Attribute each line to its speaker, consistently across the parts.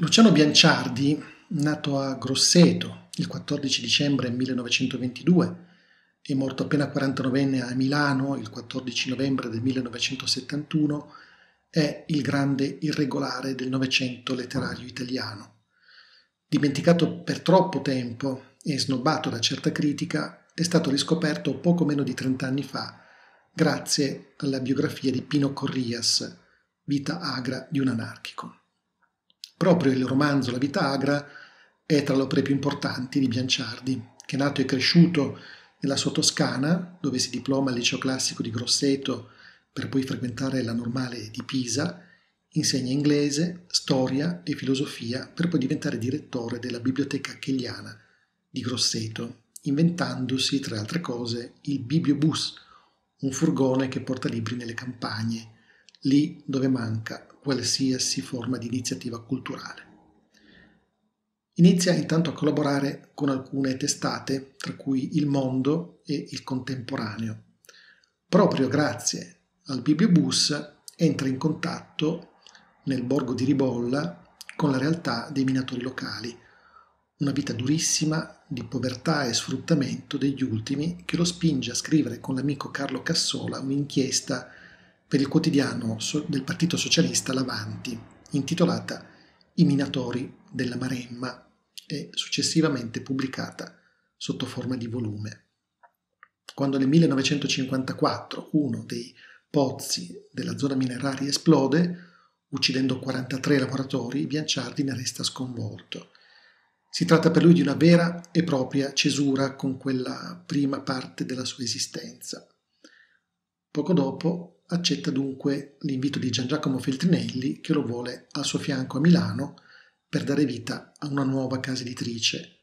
Speaker 1: Luciano Bianciardi, nato a Grosseto il 14 dicembre 1922 e morto appena 49enne a Milano il 14 novembre del 1971, è il grande irregolare del Novecento letterario italiano. Dimenticato per troppo tempo e snobbato da certa critica, è stato riscoperto poco meno di 30 anni fa grazie alla biografia di Pino Corrias, Vita agra di un anarchico. Proprio il romanzo La vita agra è tra le opere più importanti di Bianciardi, che nato e cresciuto nella sua Toscana, dove si diploma al liceo classico di Grosseto per poi frequentare la normale di Pisa, insegna inglese, storia e filosofia per poi diventare direttore della biblioteca cheliana di Grosseto, inventandosi, tra altre cose, il bibliobus, un furgone che porta libri nelle campagne, lì dove manca qualsiasi forma di iniziativa culturale. Inizia intanto a collaborare con alcune testate, tra cui Il Mondo e Il Contemporaneo. Proprio grazie al Bibliobus entra in contatto nel borgo di Ribolla con la realtà dei minatori locali, una vita durissima di povertà e sfruttamento degli ultimi che lo spinge a scrivere con l'amico Carlo Cassola un'inchiesta per il quotidiano del Partito Socialista L'Avanti, intitolata I minatori della Maremma e successivamente pubblicata sotto forma di volume. Quando nel 1954 uno dei pozzi della zona mineraria esplode, uccidendo 43 lavoratori, Bianciardi ne resta sconvolto. Si tratta per lui di una vera e propria cesura con quella prima parte della sua esistenza. Poco dopo accetta dunque l'invito di Gian Giacomo Feltrinelli che lo vuole al suo fianco a Milano per dare vita a una nuova casa editrice.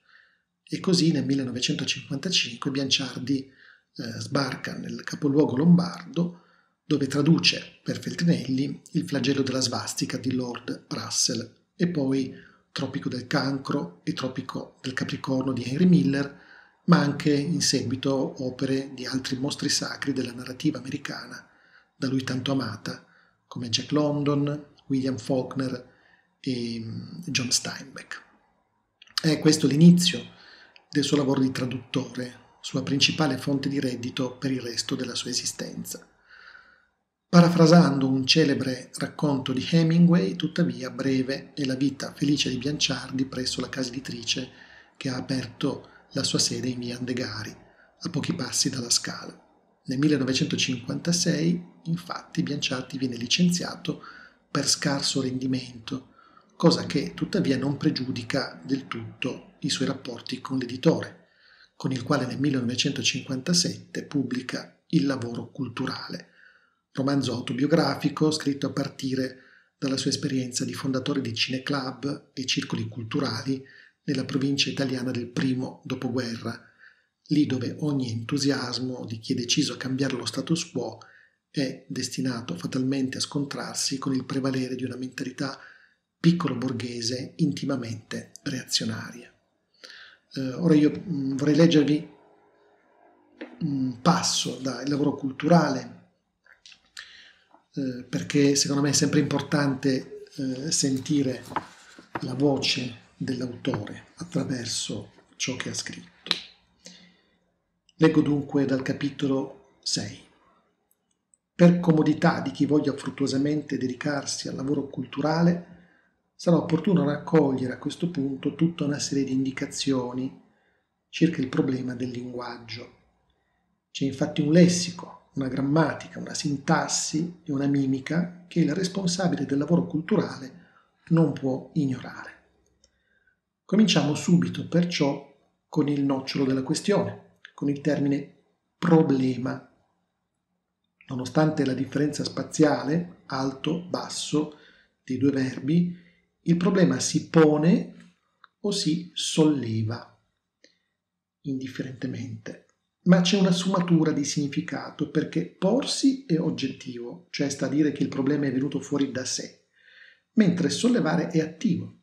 Speaker 1: E così nel 1955 Bianciardi eh, sbarca nel capoluogo lombardo dove traduce per Feltrinelli il flagello della svastica di Lord Russell e poi Tropico del Cancro e Tropico del Capricorno di Henry Miller, ma anche in seguito opere di altri mostri sacri della narrativa americana da lui tanto amata, come Jack London, William Faulkner e mm, John Steinbeck. È questo l'inizio del suo lavoro di traduttore, sua principale fonte di reddito per il resto della sua esistenza. Parafrasando un celebre racconto di Hemingway, tuttavia breve è la vita felice di Bianciardi presso la casa editrice che ha aperto la sua sede in via Andegari, a pochi passi dalla Scala. Nel 1956, infatti, Bianciardi viene licenziato per scarso rendimento, cosa che tuttavia non pregiudica del tutto i suoi rapporti con l'editore, con il quale nel 1957 pubblica Il lavoro culturale, romanzo autobiografico scritto a partire dalla sua esperienza di fondatore di cineclub e circoli culturali nella provincia italiana del primo dopoguerra, lì dove ogni entusiasmo di chi è deciso a cambiare lo status quo è destinato fatalmente a scontrarsi con il prevalere di una mentalità piccolo borghese intimamente reazionaria. Eh, ora io mh, mm, vorrei leggervi un passo dal lavoro culturale eh, perché secondo me è sempre importante eh, sentire la voce dell'autore attraverso ciò che ha scritto. Leggo dunque dal capitolo 6. Per comodità di chi voglia fruttuosamente dedicarsi al lavoro culturale, sarà opportuno raccogliere a questo punto tutta una serie di indicazioni circa il problema del linguaggio. C'è infatti un lessico, una grammatica, una sintassi e una mimica che il responsabile del lavoro culturale non può ignorare. Cominciamo subito perciò con il nocciolo della questione con il termine problema. Nonostante la differenza spaziale, alto, basso, dei due verbi, il problema si pone o si solleva, indifferentemente. Ma c'è una sfumatura di significato perché porsi è oggettivo, cioè sta a dire che il problema è venuto fuori da sé, mentre sollevare è attivo,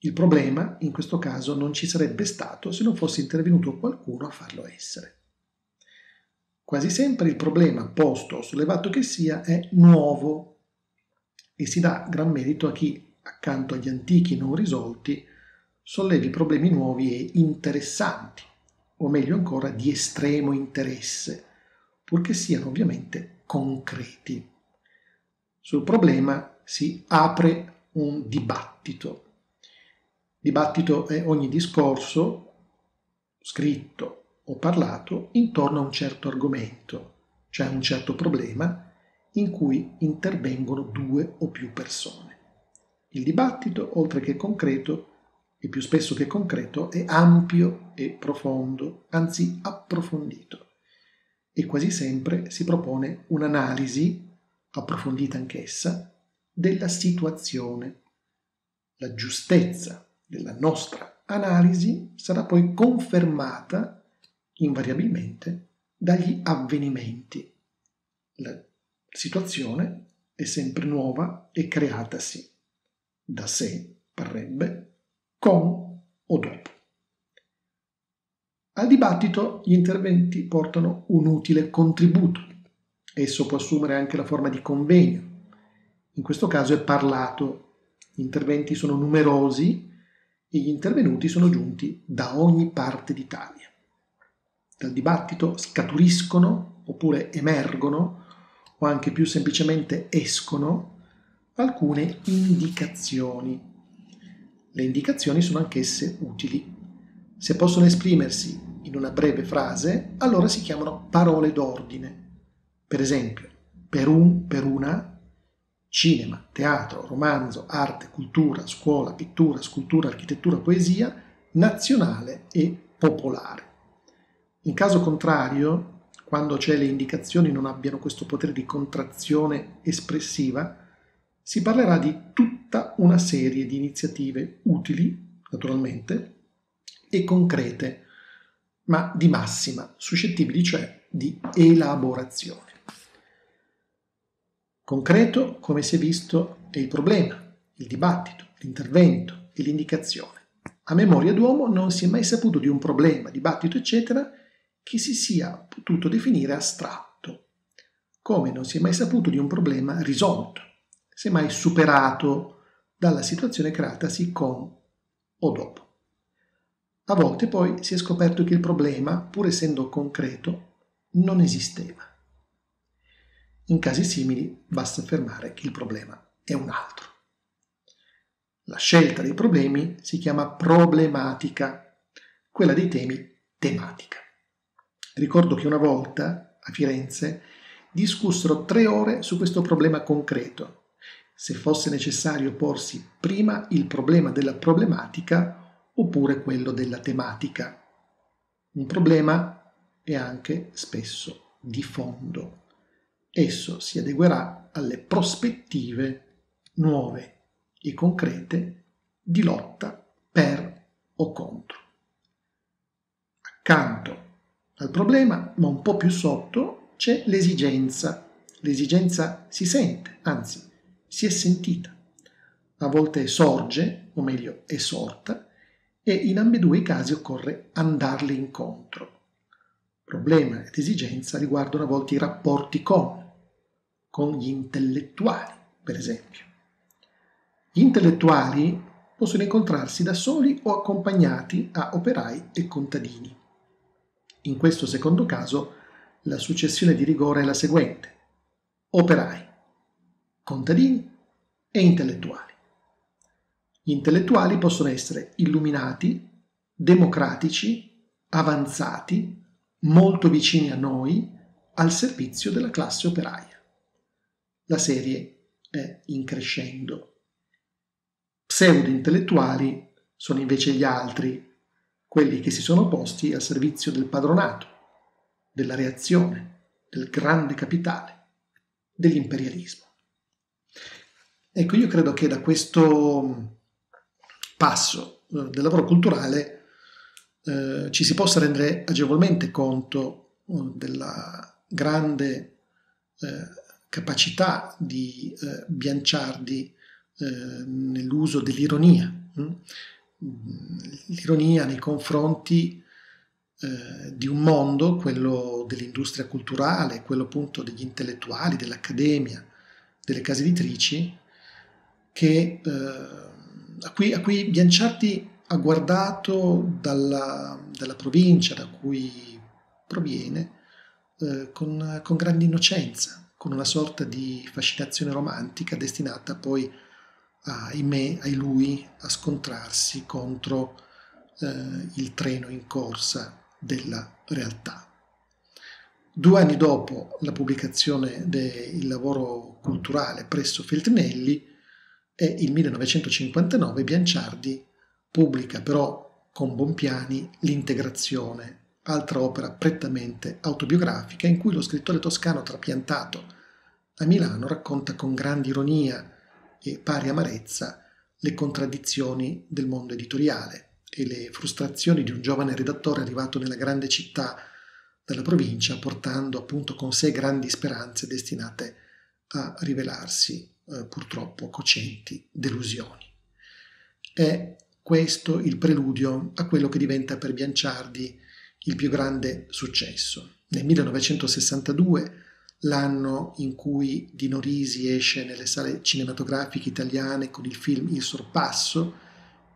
Speaker 1: il problema, in questo caso, non ci sarebbe stato se non fosse intervenuto qualcuno a farlo essere. Quasi sempre il problema, posto o sollevato che sia, è nuovo e si dà gran merito a chi accanto agli antichi non risolti, sollevi problemi nuovi e interessanti, o meglio ancora di estremo interesse, purché siano ovviamente concreti. Sul problema si apre un dibattito. Dibattito è ogni discorso, scritto o parlato, intorno a un certo argomento, cioè un certo problema, in cui intervengono due o più persone. Il dibattito, oltre che concreto, e più spesso che concreto, è ampio e profondo, anzi approfondito. E quasi sempre si propone un'analisi, approfondita anch'essa, della situazione. La giustezza della nostra analisi sarà poi confermata invariabilmente dagli avvenimenti. La situazione è sempre nuova e creatasi da sé, parrebbe, con o dopo. Al dibattito gli interventi portano un utile contributo. Esso può assumere anche la forma di convegno. In questo caso è parlato. Gli interventi sono numerosi gli intervenuti sono giunti da ogni parte d'Italia. Dal dibattito scaturiscono oppure emergono o anche più semplicemente escono alcune indicazioni. Le indicazioni sono anch'esse utili. Se possono esprimersi in una breve frase, allora si chiamano parole d'ordine. Per esempio, per un, per una, cinema, teatro, romanzo, arte, cultura, scuola, pittura, scultura, architettura, poesia, nazionale e popolare. In caso contrario, quando c'è le indicazioni non abbiano questo potere di contrazione espressiva, si parlerà di tutta una serie di iniziative utili, naturalmente, e concrete, ma di massima, suscettibili cioè di elaborazione. Concreto, come si è visto, è il problema, il dibattito, l'intervento e l'indicazione. A memoria d'uomo non si è mai saputo di un problema, dibattito, eccetera, che si sia potuto definire astratto, come non si è mai saputo di un problema risolto, semmai superato dalla situazione creatasi con o dopo. A volte poi si è scoperto che il problema, pur essendo concreto, non esisteva. In casi simili basta affermare che il problema è un altro. La scelta dei problemi si chiama problematica, quella dei temi tematica. Ricordo che una volta a Firenze discussero tre ore su questo problema concreto se fosse necessario porsi prima il problema della problematica oppure quello della tematica. Un problema è anche spesso di fondo. Esso si adeguerà alle prospettive nuove e concrete di lotta per o contro. Accanto al problema, ma un po' più sotto, c'è l'esigenza. L'esigenza si sente, anzi si è sentita. A volte sorge, o meglio è sorta, e in ambedue i casi occorre andarle incontro. Problema ed esigenza riguardano a volte i rapporti con, con gli intellettuali, per esempio. Gli intellettuali possono incontrarsi da soli o accompagnati a operai e contadini. In questo secondo caso la successione di rigore è la seguente. Operai, contadini e intellettuali. Gli intellettuali possono essere illuminati, democratici, avanzati, molto vicini a noi, al servizio della classe operaia. La serie è in crescendo. Pseudo-intellettuali sono invece gli altri, quelli che si sono posti al servizio del padronato, della reazione, del grande capitale, dell'imperialismo. Ecco, io credo che da questo passo eh, del lavoro culturale eh, ci si possa rendere agevolmente conto eh, della grande eh, capacità di eh, Bianciardi eh, nell'uso dell'ironia, hm? l'ironia nei confronti di un mondo, quello dell'industria culturale, quello appunto degli intellettuali, dell'accademia, delle case editrici, che, eh, a, cui, a, cui, Bianciardi ha guardato dalla, dalla provincia da cui proviene eh, con, con grande innocenza, con una sorta di fascinazione romantica destinata poi ahimè, a lui a scontrarsi contro eh, il treno in corsa della realtà. Due anni dopo la pubblicazione del lavoro culturale presso Feltrinelli, è il 1959 Bianciardi pubblica però con Bompiani L'integrazione, altra opera prettamente autobiografica in cui lo scrittore toscano trapiantato a Milano racconta con grande ironia e pari amarezza le contraddizioni del mondo editoriale e le frustrazioni di un giovane redattore arrivato nella grande città della provincia portando appunto con sé grandi speranze destinate a rivelarsi eh, purtroppo cocenti delusioni. È questo il preludio a quello che diventa per Bianciardi il più grande successo. Nel 1962, l'anno in cui Dino Risi esce nelle sale cinematografiche italiane con il film Il Sorpasso,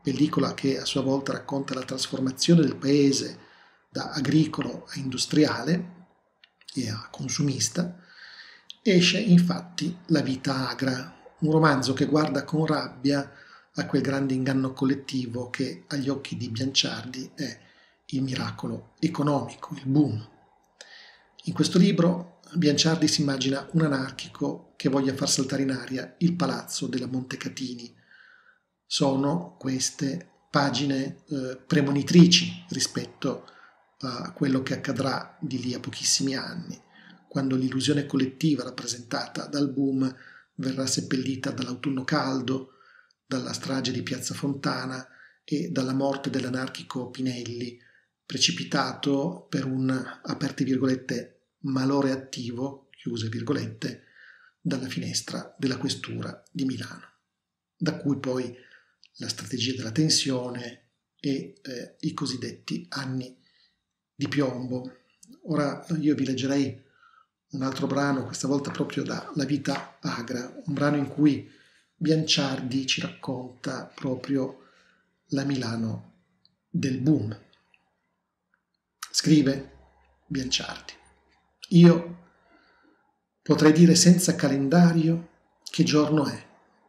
Speaker 1: pellicola che a sua volta racconta la trasformazione del paese da agricolo a industriale e a consumista, esce infatti La vita agra, un romanzo che guarda con rabbia a quel grande inganno collettivo che agli occhi di Bianciardi è il miracolo economico, il boom. In questo libro Bianciardi si immagina un anarchico che voglia far saltare in aria il palazzo della Montecatini. Sono queste pagine eh, premonitrici rispetto a quello che accadrà di lì a pochissimi anni, quando l'illusione collettiva rappresentata dal boom verrà seppellita dall'autunno caldo, dalla strage di Piazza Fontana e dalla morte dell'anarchico Pinelli, precipitato per un, aperte virgolette, malore attivo, chiuse virgolette, dalla finestra della questura di Milano, da cui poi la strategia della tensione e eh, i cosiddetti anni di piombo. Ora io vi leggerei un altro brano, questa volta proprio da La vita agra, un brano in cui Bianciardi ci racconta proprio la Milano del boom. Scrive Bianciardi, io potrei dire senza calendario che giorno è,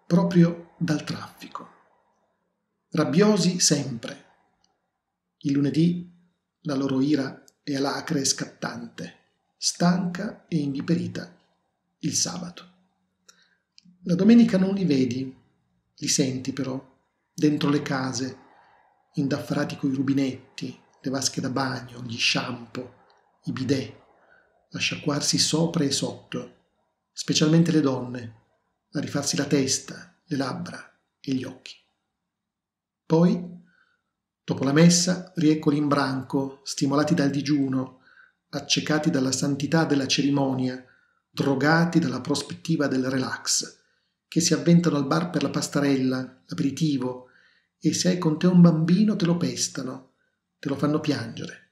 Speaker 1: proprio dal traffico. Rabbiosi sempre. Il lunedì la loro ira è alacre e scattante, stanca e indiperita. Il sabato. La domenica non li vedi, li senti però, dentro le case, indaffarati coi rubinetti, le vasche da bagno, gli shampoo, i bidet, a sciacquarsi sopra e sotto, specialmente le donne, a rifarsi la testa, le labbra e gli occhi. Poi Dopo la messa, rieccoli in branco, stimolati dal digiuno, accecati dalla santità della cerimonia, drogati dalla prospettiva del relax, che si avventano al bar per la pastarella, l'aperitivo, e se hai con te un bambino te lo pestano, te lo fanno piangere.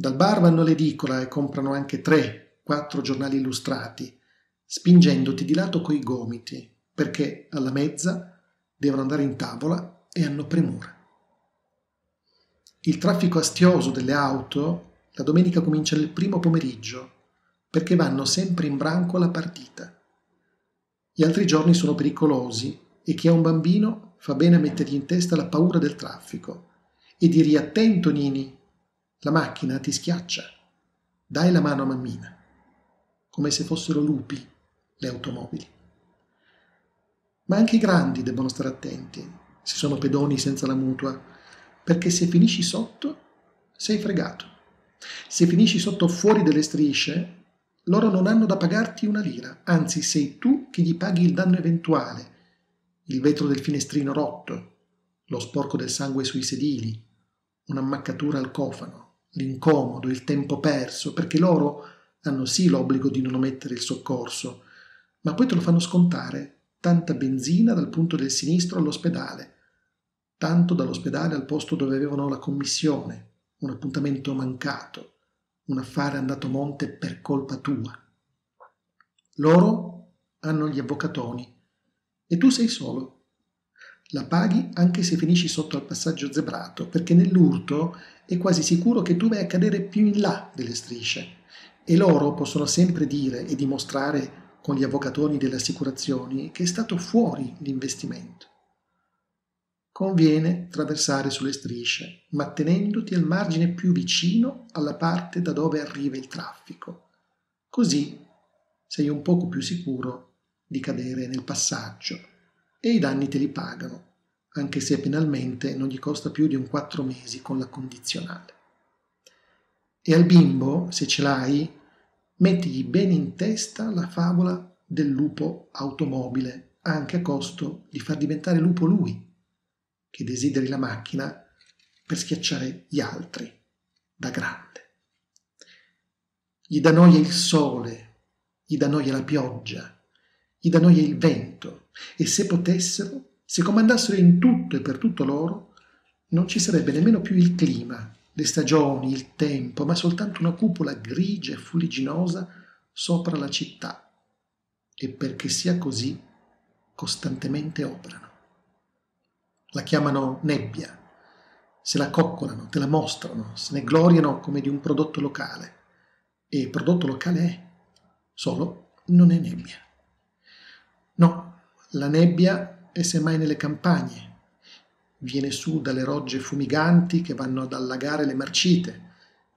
Speaker 1: Dal bar vanno all'edicola e comprano anche tre, quattro giornali illustrati, spingendoti di lato coi gomiti, perché alla mezza devono andare in tavola e hanno premura. Il traffico astioso delle auto la domenica comincia nel primo pomeriggio, perché vanno sempre in branco alla partita. Gli altri giorni sono pericolosi e chi ha un bambino fa bene a mettergli in testa la paura del traffico e dirgli attento Nini, la macchina ti schiaccia, dai la mano a mammina, come se fossero lupi le automobili. Ma anche i grandi debbono stare attenti, se sono pedoni senza la mutua, perché se finisci sotto sei fregato. Se finisci sotto fuori delle strisce, loro non hanno da pagarti una lira, anzi sei tu che gli paghi il danno eventuale, il vetro del finestrino rotto, lo sporco del sangue sui sedili, un'ammaccatura al cofano, l'incomodo, il tempo perso, perché loro hanno sì l'obbligo di non omettere il soccorso, ma poi te lo fanno scontare, tanta benzina dal punto del sinistro all'ospedale, tanto dall'ospedale al posto dove avevano la commissione, un appuntamento mancato, un affare andato a monte per colpa tua. Loro hanno gli avvocatoni E tu sei solo. La paghi anche se finisci sotto al passaggio zebrato, perché nell'urto è quasi sicuro che tu vai a cadere più in là delle strisce. E loro possono sempre dire e dimostrare con gli avvocatoni delle assicurazioni che è stato fuori l'investimento. Conviene traversare sulle strisce, ma tenendoti al margine più vicino alla parte da dove arriva il traffico. Così sei un poco più sicuro di cadere nel passaggio e i danni te li pagano, anche se penalmente non gli costa più di un quattro mesi con la condizionale. E al bimbo, se ce l'hai, mettigli bene in testa la favola del lupo automobile, anche a costo di far diventare lupo lui, che desideri la macchina per schiacciare gli altri da grande. Gli dà noia il sole, gli dà noia la pioggia, gli dà noia il vento, e se potessero, se comandassero in tutto e per tutto loro, non ci sarebbe nemmeno più il clima le stagioni, il tempo, ma soltanto una cupola grigia e fuliginosa sopra la città. E perché sia così, costantemente operano. La chiamano nebbia, se la coccolano, te la mostrano, se ne gloriano come di un prodotto locale. E prodotto locale è, solo non è nebbia. No, la nebbia è semmai nelle campagne, viene su dalle rogge fumiganti che vanno ad allagare le marcite,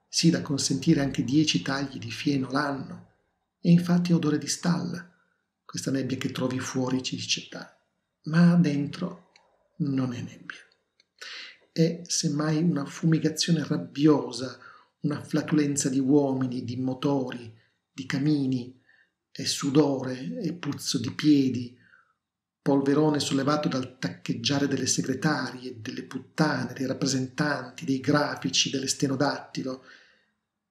Speaker 1: sì da consentire anche dieci tagli di fieno l'anno, e infatti odore di stalla, questa nebbia che trovi fuori città, ma dentro non è nebbia. È semmai una fumigazione rabbiosa, una flatulenza di uomini, di motori, di camini, è sudore, è puzzo di piedi, polverone sollevato dal taccheggiare delle segretarie, delle puttane, dei rappresentanti, dei grafici, delle stenodattilo,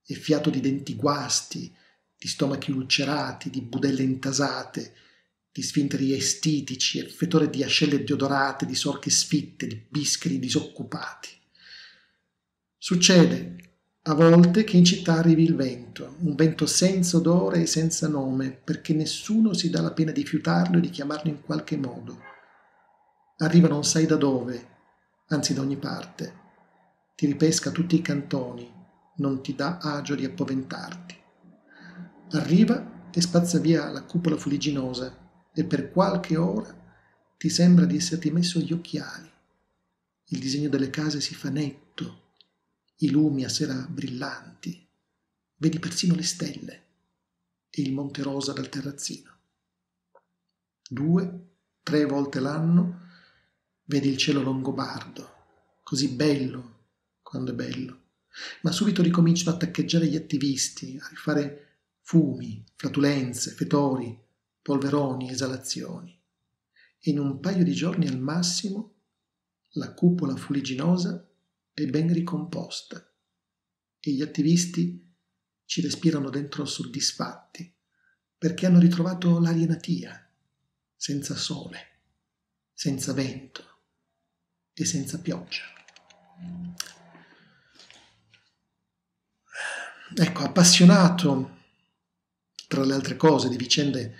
Speaker 1: e fiato di denti guasti, di stomachi ulcerati, di budelle intasate, di sfinteri estitici, e fetore di ascelle deodorate, di sorche sfitte, di bischeri disoccupati. Succede a volte che in città arrivi il vento, un vento senza odore e senza nome, perché nessuno si dà la pena di fiutarlo e di chiamarlo in qualche modo. Arriva non sai da dove, anzi da ogni parte. Ti ripesca tutti i cantoni, non ti dà agio di appoventarti. Arriva e spazza via la cupola fuliginosa e per qualche ora ti sembra di esserti messo gli occhiali. Il disegno delle case si fa netto, i lumi a sera brillanti, vedi persino le stelle e il monte rosa dal terrazzino. Due, tre volte l'anno vedi il cielo longobardo, così bello quando è bello, ma subito ricominciano a taccheggiare gli attivisti, a rifare fumi, flatulenze, fetori, polveroni, esalazioni. E in un paio di giorni al massimo la cupola fuliginosa è ben ricomposta e gli attivisti ci respirano dentro soddisfatti perché hanno ritrovato l'aria natia, senza sole, senza vento e senza pioggia. Ecco, appassionato, tra le altre cose, di vicende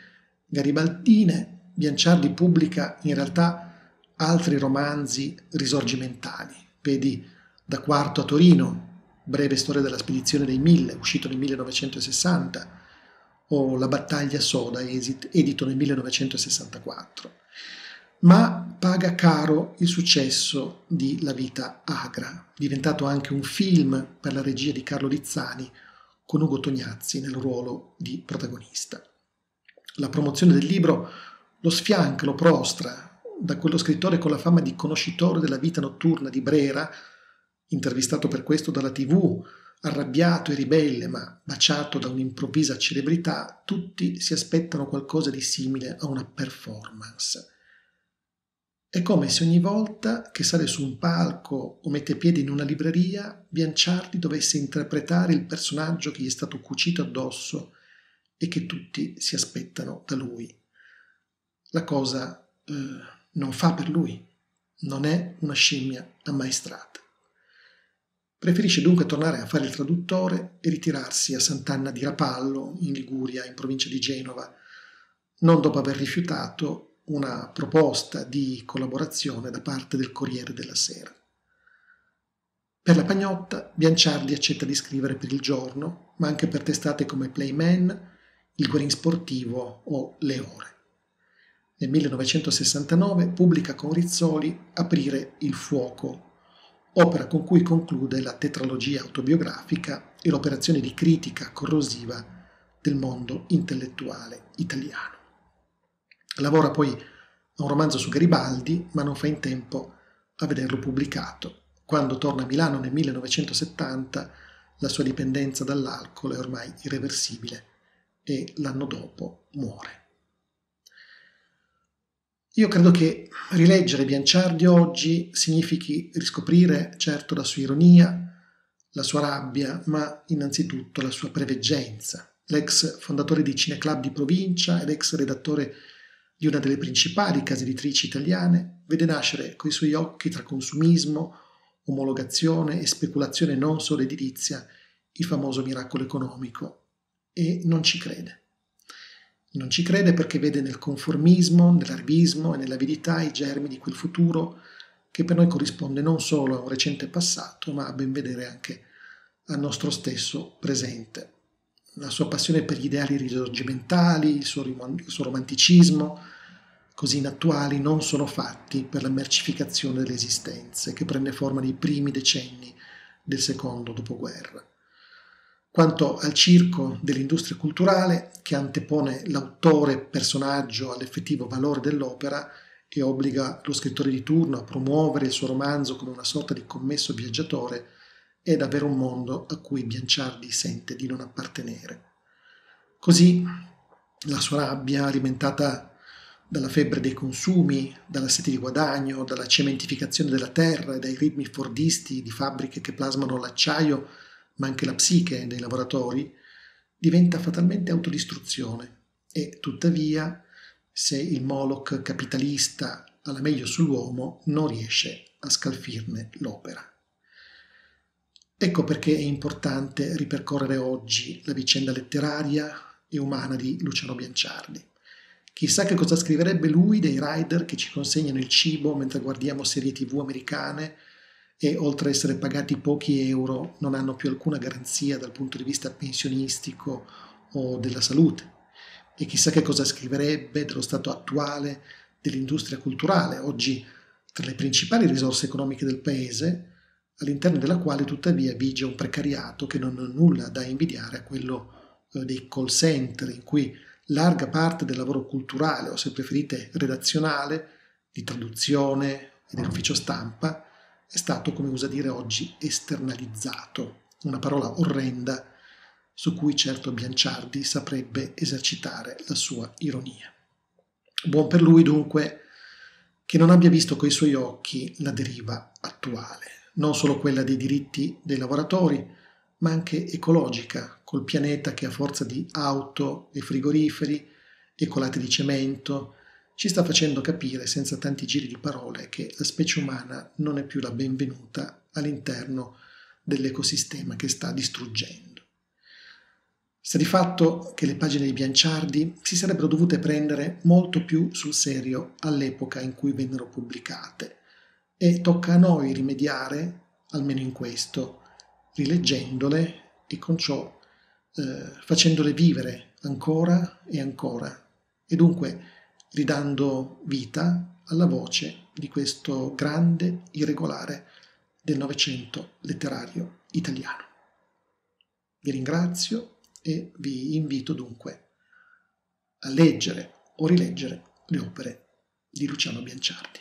Speaker 1: garibaldine, Bianciardi pubblica in realtà altri romanzi risorgimentali. Vedi da Quarto a Torino, Breve storia della spedizione dei Mille, uscito nel 1960, o La battaglia soda, edito nel 1964. Ma paga caro il successo di La vita agra, diventato anche un film per la regia di Carlo Rizzani, con Ugo Tognazzi nel ruolo di protagonista. La promozione del libro lo sfianca, lo prostra da quello scrittore con la fama di conoscitore della vita notturna di Brera, intervistato per questo dalla tv, arrabbiato e ribelle ma baciato da un'improvvisa celebrità, tutti si aspettano qualcosa di simile a una performance. È come se ogni volta che sale su un palco o mette piede in una libreria, Bianciardi dovesse interpretare il personaggio che gli è stato cucito addosso e che tutti si aspettano da lui. La cosa eh, non fa per lui, non è una scimmia ammaestrata. Preferisce dunque tornare a fare il traduttore e ritirarsi a Sant'Anna di Rapallo, in Liguria, in provincia di Genova, non dopo aver rifiutato una proposta di collaborazione da parte del Corriere della Sera. Per la pagnotta, Bianciardi accetta di scrivere per il giorno, ma anche per testate come Playman, Il Guerin Sportivo o Le Ore. Nel 1969 pubblica con Rizzoli Aprire il fuoco, opera con cui conclude la tetralogia autobiografica e l'operazione di critica corrosiva del mondo intellettuale italiano. Lavora poi a un romanzo su Garibaldi, ma non fa in tempo a vederlo pubblicato quando torna a Milano nel 1970, la sua dipendenza dall'alcol è ormai irreversibile e l'anno dopo muore. Io credo che rileggere Bianciardi oggi significhi riscoprire certo la sua ironia, la sua rabbia, ma innanzitutto la sua preveggenza. L'ex fondatore di Cineclub di provincia ed ex redattore di una delle principali case editrici italiane vede nascere coi suoi occhi tra consumismo, omologazione e speculazione non solo edilizia, il famoso miracolo economico, e non ci crede. Non ci crede perché vede nel conformismo, nell'arbismo e nell'avidità i germi di quel futuro che per noi corrisponde non solo a un recente passato, ma a ben vedere anche al nostro stesso presente. La sua passione per gli ideali risorgimentali, il suo, il suo romanticismo, così inattuali non sono fatti per la mercificazione delle esistenze che prende forma nei primi decenni del secondo dopoguerra. Quanto al circo dell'industria culturale, che antepone l'autore personaggio all'effettivo valore dell'opera e obbliga lo scrittore di turno a promuovere il suo romanzo come una sorta di commesso viaggiatore, è davvero un mondo a cui Bianciardi sente di non appartenere. Così la sua rabbia, alimentata dalla febbre dei consumi, dalla sete di guadagno, dalla cementificazione della terra e dai ritmi fordisti di fabbriche che plasmano l'acciaio, ma anche la psiche dei lavoratori, diventa fatalmente autodistruzione e tuttavia, se il Moloch capitalista ha la meglio sull'uomo, non riesce a scalfirne l'opera. Ecco perché è importante ripercorrere oggi la vicenda letteraria e umana di Luciano Bianciardi. Chissà che cosa scriverebbe lui dei rider che ci consegnano il cibo mentre guardiamo serie tv americane e oltre ad essere pagati pochi euro non hanno più alcuna garanzia dal punto di vista pensionistico o della salute. E chissà che cosa scriverebbe dello stato attuale dell'industria culturale, oggi tra le principali risorse economiche del paese, all'interno della quale tuttavia vige un precariato che non ha nulla da invidiare a quello eh, dei call center in cui larga parte del lavoro culturale o se preferite redazionale, di traduzione e dell'ufficio stampa è stato, come usa dire oggi, esternalizzato, una parola orrenda su cui certo Bianciardi saprebbe esercitare la sua ironia. Buon per lui dunque che non abbia visto coi suoi occhi la deriva attuale, non solo quella dei diritti dei lavoratori, ma anche ecologica, col pianeta che a forza di auto e frigoriferi e colate di cemento ci sta facendo capire senza tanti giri di parole che la specie umana non è più la benvenuta all'interno dell'ecosistema che sta distruggendo. Sta di fatto che le pagine di Bianciardi si sarebbero dovute prendere molto più sul serio all'epoca in cui vennero pubblicate e tocca a noi rimediare, almeno in questo, rileggendole e con ciò eh, facendole vivere ancora e ancora e dunque ridando vita alla voce di questo grande irregolare del Novecento letterario italiano. Vi ringrazio e vi invito dunque a leggere o rileggere le opere di Luciano Bianciardi.